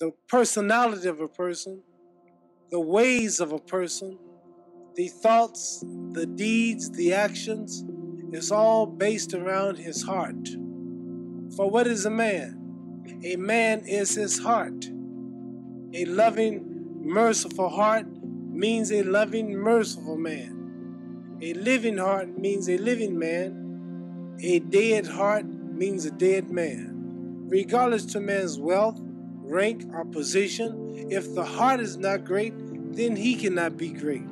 the personality of a person, the ways of a person, the thoughts, the deeds, the actions, is all based around his heart. For what is a man? A man is his heart. A loving, merciful heart means a loving, merciful man. A living heart means a living man. A dead heart means a dead man. Regardless to man's wealth, rank, or position, if the heart is not great, then he cannot be great.